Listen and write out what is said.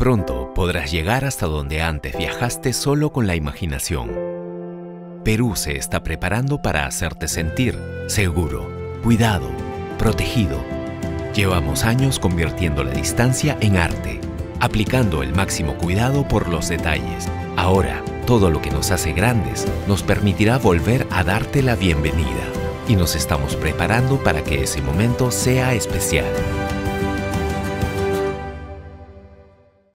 Pronto podrás llegar hasta donde antes viajaste solo con la imaginación. Perú se está preparando para hacerte sentir seguro, cuidado, protegido. Llevamos años convirtiendo la distancia en arte, aplicando el máximo cuidado por los detalles. Ahora, todo lo que nos hace grandes nos permitirá volver a darte la bienvenida y nos estamos preparando para que ese momento sea especial.